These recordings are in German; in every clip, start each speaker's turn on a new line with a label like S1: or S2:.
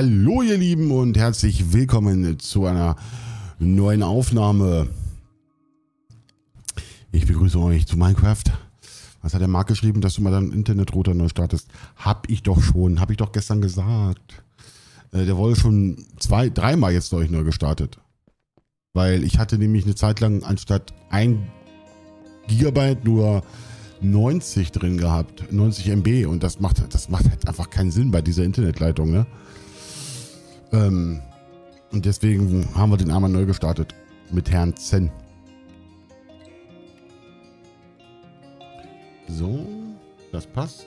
S1: Hallo ihr Lieben und herzlich willkommen zu einer neuen Aufnahme. Ich begrüße euch zu Minecraft. Was hat der Marc geschrieben, dass du mal deinen Internetrouter neu startest? Hab ich doch schon, hab ich doch gestern gesagt. Äh, der wurde schon zwei, dreimal jetzt neu gestartet. Weil ich hatte nämlich eine Zeit lang anstatt ein Gigabyte nur 90 drin gehabt, 90 MB und das macht, das macht halt einfach keinen Sinn bei dieser Internetleitung, ne? Ähm, und deswegen haben wir den einmal neu gestartet mit Herrn Zen. So, das passt.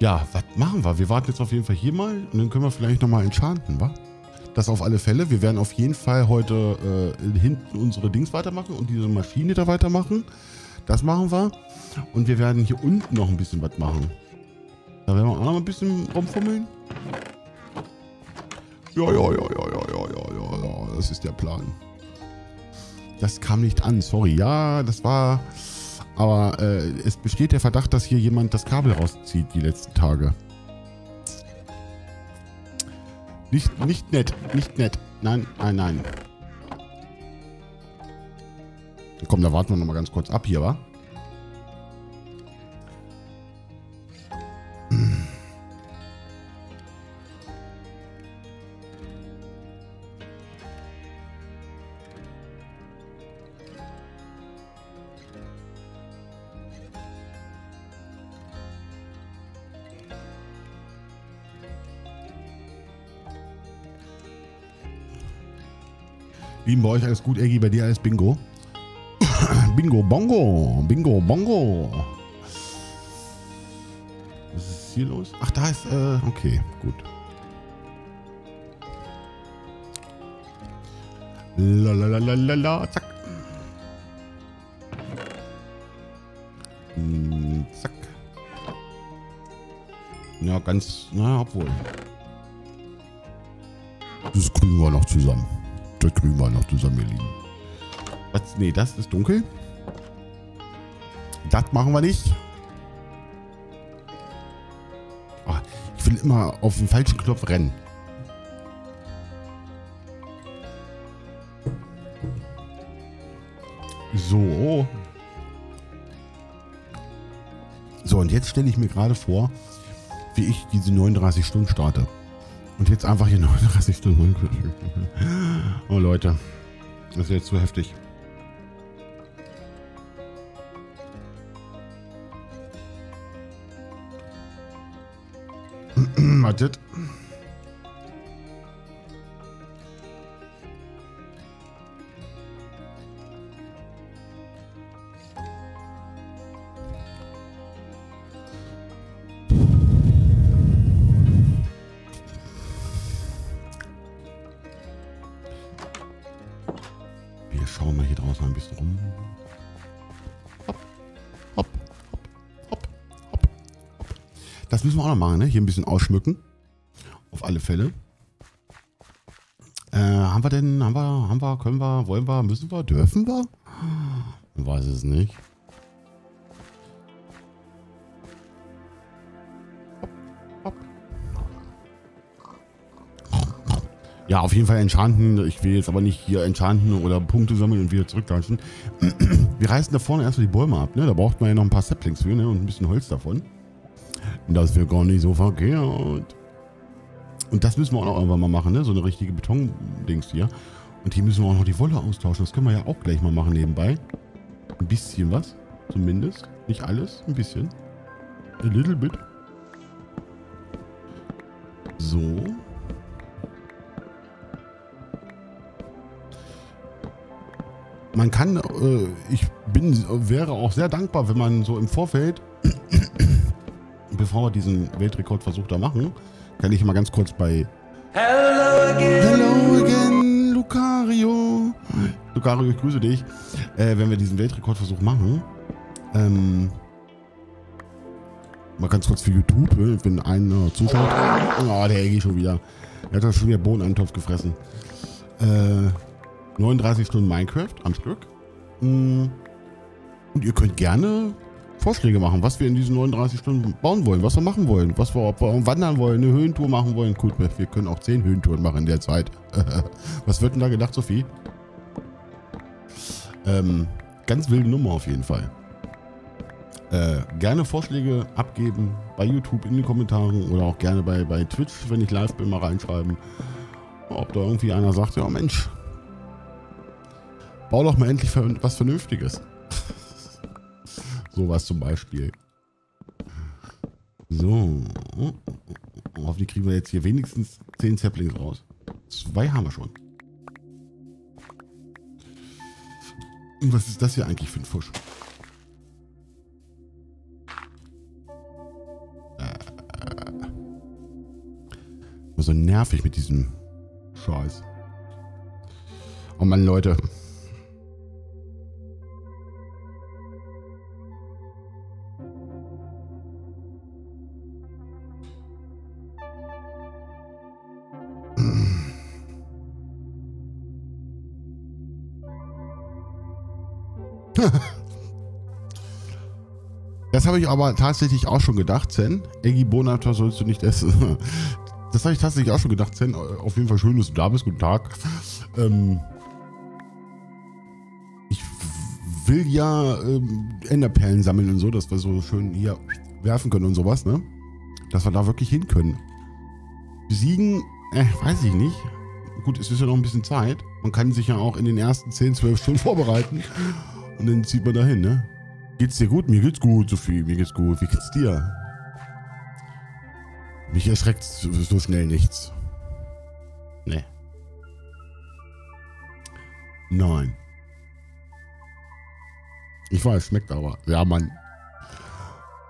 S1: Ja, was machen wir? Wir warten jetzt auf jeden Fall hier mal und dann können wir vielleicht nochmal enchanten, wa? Das auf alle Fälle. Wir werden auf jeden Fall heute äh, hinten unsere Dings weitermachen und diese Maschine da weitermachen. Das machen wir. Und wir werden hier unten noch ein bisschen was machen. Da werden wir auch noch ein bisschen rumfummeln. Ja, ja, ja, ja, ja, ja, ja, ja, ja. Das ist der Plan. Das kam nicht an, sorry. Ja, das war... Aber äh, es besteht der Verdacht, dass hier jemand das Kabel rauszieht die letzten Tage. Nicht, nicht nett, nicht nett. Nein, nein, nein. Komm, da warten wir noch mal ganz kurz ab hier, wa? Lieben bei euch alles gut, Eggy, bei dir alles Bingo. Bingo Bongo, Bingo Bongo. Was ist hier los? Ach, da ist, äh, okay, gut. Lalalala, zack. Hm, zack. Ja, ganz, na, obwohl. Das kriegen wir noch zusammen. Das wir noch zusammen, ihr Lieben. Was? Nee, das ist dunkel. Das machen wir nicht. Oh, ich will immer auf den falschen Knopf rennen. So. So, und jetzt stelle ich mir gerade vor, wie ich diese 39 Stunden starte. Und jetzt einfach hier 39 Stunden. Oh Leute, das ist jetzt zu heftig. Wartet. Schauen mal ein bisschen rum. Hopp, hopp, hopp, hopp, hopp, hopp. Das müssen wir auch noch machen, ne? Hier ein bisschen ausschmücken. Auf alle Fälle. Äh, haben wir denn, haben wir, haben wir, können wir, wollen wir, müssen wir, dürfen wir? Ich weiß es nicht. Ja, auf jeden Fall enchanten. Ich will jetzt aber nicht hier enchanten oder Punkte sammeln und wieder zurücklatschen. Wir reißen da vorne erstmal die Bäume ab. Ne? Da braucht man ja noch ein paar Saplings für ne? und ein bisschen Holz davon. Das wäre gar nicht so verkehrt. Und das müssen wir auch noch irgendwann mal machen. Ne? So eine richtige Beton-Dings hier. Und hier müssen wir auch noch die Wolle austauschen. Das können wir ja auch gleich mal machen nebenbei. Ein bisschen was. Zumindest. Nicht alles. Ein bisschen. A little bit. So. Man kann, äh, ich bin, wäre auch sehr dankbar, wenn man so im Vorfeld, bevor wir diesen Weltrekordversuch da machen, kann ich mal ganz kurz bei Hello again, Hello again Lucario. Lucario, ich grüße dich. Äh, wenn wir diesen Weltrekordversuch machen, ähm, mal ganz kurz für YouTube, äh, wenn einer zuschaut. Oh, der Eggy schon wieder. Er hat doch schon wieder Bohnen einen Topf gefressen. Äh, 39 Stunden Minecraft am Stück. Mm. Und ihr könnt gerne Vorschläge machen, was wir in diesen 39 Stunden bauen wollen, was wir machen wollen, was wir, ob wir wandern wollen, eine Höhentour machen wollen. Gut, wir können auch 10 Höhentouren machen in der Zeit. was wird denn da gedacht, Sophie? Ähm, ganz wilde Nummer auf jeden Fall. Äh, gerne Vorschläge abgeben bei YouTube in den Kommentaren oder auch gerne bei, bei Twitch, wenn ich live bin, mal reinschreiben. Ob da irgendwie einer sagt, ja Mensch, bau doch mal endlich was Vernünftiges. Sowas zum Beispiel. So. Hoffentlich kriegen wir jetzt hier wenigstens 10 Saplings raus. Zwei haben wir schon. Und was ist das hier eigentlich für ein Fusch? Äh, so nervig mit diesem Scheiß. Oh Mann, Leute. Das habe ich aber tatsächlich auch schon gedacht, Zen. Eggy Bonata sollst du nicht essen. Das habe ich tatsächlich auch schon gedacht, Zen. Auf jeden Fall schön, dass du da bist. Guten Tag. Ähm ich will ja ähm, Enderperlen sammeln und so, dass wir so schön hier werfen können und sowas, ne? Dass wir da wirklich hin können. Besiegen, äh, weiß ich nicht. Gut, es ist ja noch ein bisschen Zeit. Man kann sich ja auch in den ersten 10, 12 Stunden vorbereiten. Und dann zieht man da hin, ne? Geht's dir gut? Mir geht's gut, Sophie. Mir geht's gut. Wie geht's dir? Mich erschreckt so schnell nichts. Nee. Nein. Ich weiß, schmeckt aber. Ja, Mann.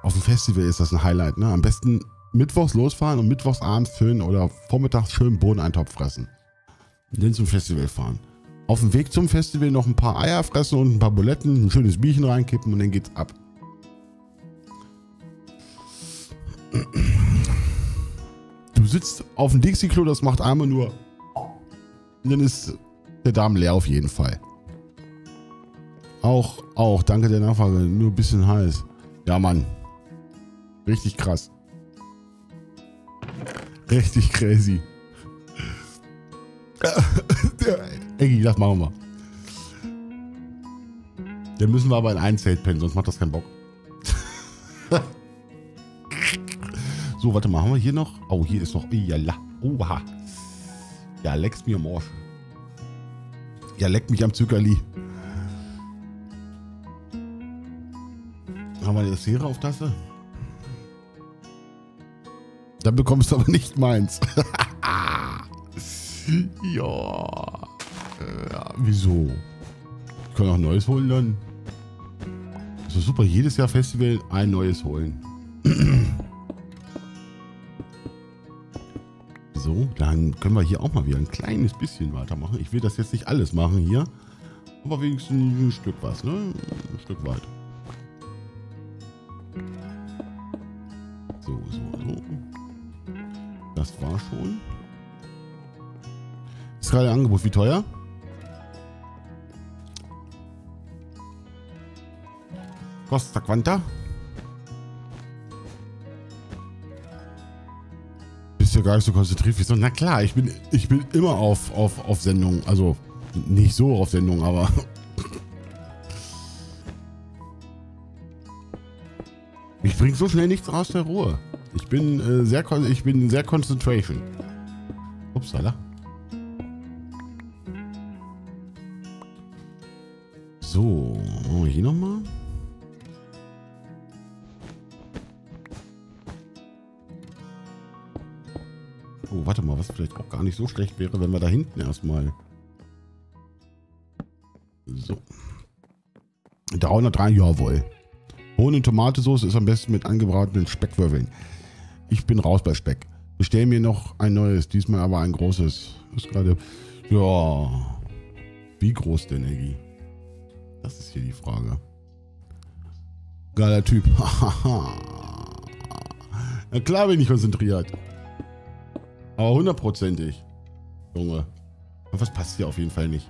S1: Auf dem Festival ist das ein Highlight, ne? Am besten mittwochs losfahren und mittwochs abends schön oder vormittags schön Bohneneintopf fressen. Und dann zum Festival fahren auf dem Weg zum Festival noch ein paar Eier fressen und ein paar Buletten, ein schönes Bierchen reinkippen und dann geht's ab. Du sitzt auf dem Dixie-Klo, das macht einmal nur. Und dann ist der Darm leer auf jeden Fall. Auch, auch, danke der Nachfrage, nur ein bisschen heiß. Ja, Mann. Richtig krass. Richtig crazy. Eggy, das machen wir. Dann müssen wir aber in ein Zelt pennen, sonst macht das keinen Bock. so, warte mal, haben wir hier noch? Oh, hier ist noch. Jalla. Oha. Ja, leck's mir am Arsch. Ja, leck mich am Zuckerli. Haben wir eine Schere auf Tasse? Dann bekommst du aber nicht meins. ja. Wieso? Ich kann auch ein neues holen dann. Das ist super, jedes Jahr Festival ein neues holen. so, dann können wir hier auch mal wieder ein kleines bisschen weitermachen. Ich will das jetzt nicht alles machen hier. Aber wenigstens ein Stück was, ne? Ein Stück weit. So, so, so. Das war schon. Ist gerade ein Angebot. Wie teuer? Costa Quanta? Bist ja gar nicht so konzentriert wie so. Na klar, ich bin, ich bin immer auf, auf, auf Sendung. Also nicht so auf Sendung, aber. Ich bringe so schnell nichts aus der Ruhe. Ich bin äh, sehr, ich bin sehr Concentration. Upsala. So, hier nochmal. Warte mal, was vielleicht auch gar nicht so schlecht wäre, wenn wir da hinten erstmal... So. 303, jawohl. Hohn- und Tomatensauce ist am besten mit angebratenen Speckwürfeln. Ich bin raus bei Speck. Bestell mir noch ein neues, diesmal aber ein großes. Ist gerade... Ja... Wie groß denn, Eggy? Das ist hier die Frage. Geiler Typ. Na klar bin ich konzentriert. Aber hundertprozentig. Junge. Was passt hier auf jeden Fall nicht?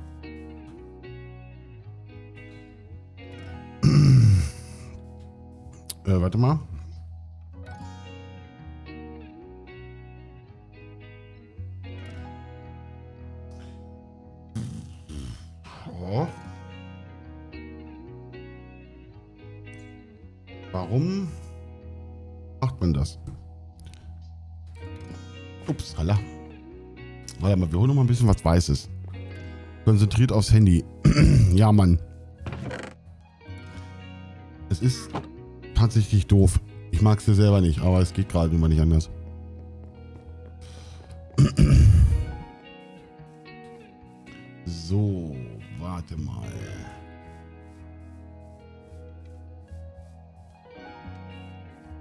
S1: äh, warte mal. Oh. Warum macht man das? Ups, halla. Warte mal, wir holen noch mal ein bisschen was Weißes. Konzentriert aufs Handy. ja, Mann. Es ist tatsächlich doof. Ich mag es ja selber nicht, aber es geht gerade immer nicht anders. So, warte mal.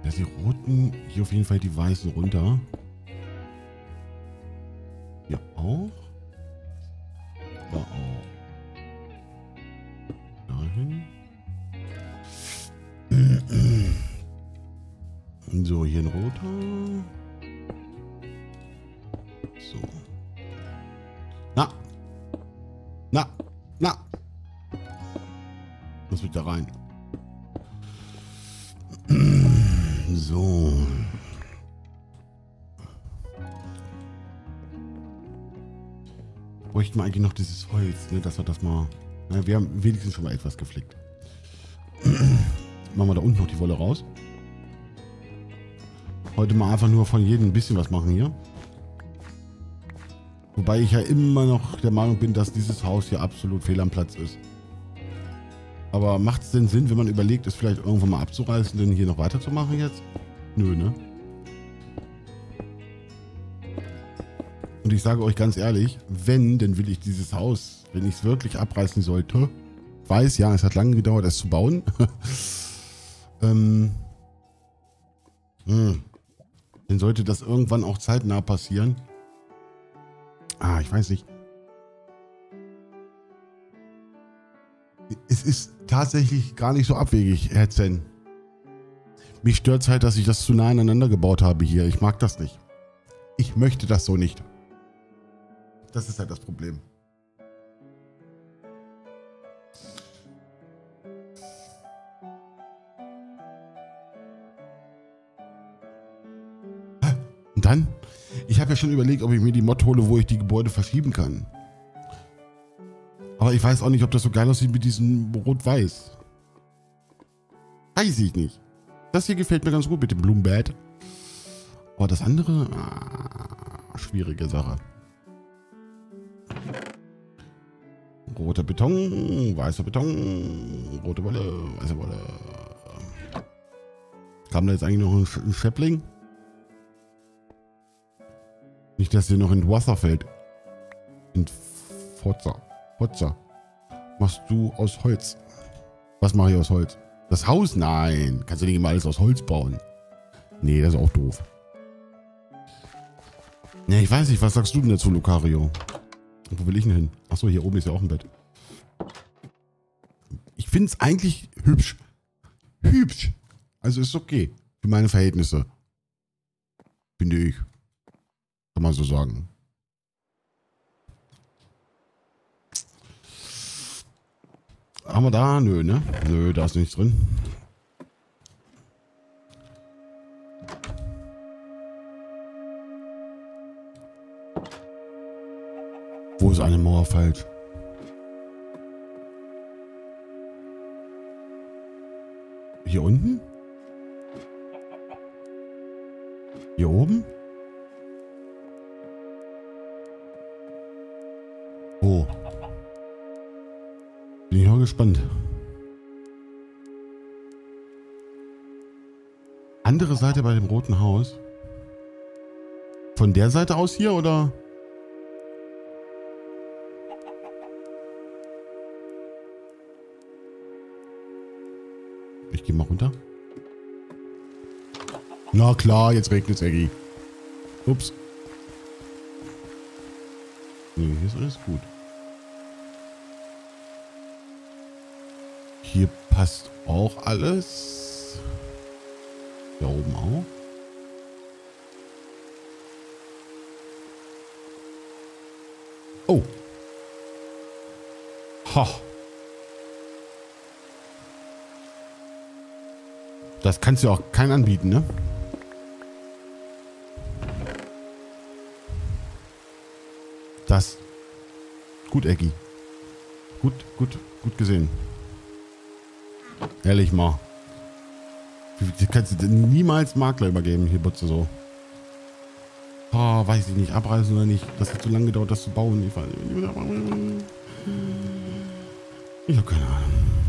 S1: Ja, die roten, hier auf jeden Fall die weißen runter. Na. Na. Das wird da rein. So. Bräuchten wir eigentlich noch dieses Holz, ne, dass wir das mal. Na, wir haben wenigstens schon mal etwas geflickt. Machen wir da unten noch die Wolle raus. Heute mal einfach nur von jedem ein bisschen was machen hier. Wobei ich ja immer noch der Meinung bin, dass dieses Haus hier absolut fehl am Platz ist. Aber macht es denn Sinn, wenn man überlegt, es vielleicht irgendwann mal abzureißen, denn hier noch weiterzumachen jetzt? Nö, ne? Und ich sage euch ganz ehrlich, wenn, dann will ich dieses Haus, wenn ich es wirklich abreißen sollte, weiß, ja, es hat lange gedauert, es zu bauen. ähm, mh, dann sollte das irgendwann auch zeitnah passieren. Ah, ich weiß nicht. Es ist tatsächlich gar nicht so abwegig, Herr Zen. Mich stört es halt, dass ich das zu nah aneinander gebaut habe hier. Ich mag das nicht. Ich möchte das so nicht. Das ist halt das Problem. Und dann? Ich habe ja schon überlegt, ob ich mir die Mod hole, wo ich die Gebäude verschieben kann. Aber ich weiß auch nicht, ob das so geil aussieht mit diesem Rot-Weiß. Weiß ich nicht. Das hier gefällt mir ganz gut mit dem Blumenbett. Aber das andere, ah, schwierige Sache. Roter Beton, weißer Beton, rote Wolle, weiße Wolle. Kam da jetzt eigentlich noch ein, Schäppling? Nicht, dass hier noch in Wasser fällt. In Forza. Forza. Machst du aus Holz? Was mache ich aus Holz? Das Haus? Nein. Kannst du nicht immer alles aus Holz bauen? Nee, das ist auch doof. Ja, ich weiß nicht. Was sagst du denn dazu, Lucario? Wo will ich denn hin? Achso, hier oben ist ja auch ein Bett. Ich finde es eigentlich hübsch. Hübsch. Also ist okay. Für meine Verhältnisse. Finde ich. Man so sagen. Haben wir da? Nö, ne? Nö, da ist nichts drin. Wo ist eine Mauer falsch? Hier unten? Hier oben? Gespannt. Andere Seite bei dem roten Haus. Von der Seite aus hier oder? Ich gehe mal runter. Na klar, jetzt regnet es, Eggy. Ups. Nee, hier ist alles gut. Hier passt auch alles. Da oben auch. Oh. Ha. Das kannst du auch keinen anbieten, ne? Das. Gut, Eggy. Gut, gut, gut gesehen. Ehrlich mal. Die kannst du niemals Makler übergeben, hier Butze so. Oh, weiß ich nicht, abreißen oder nicht. Das hat zu lange gedauert, das zu bauen. Ich, ich habe keine Ahnung.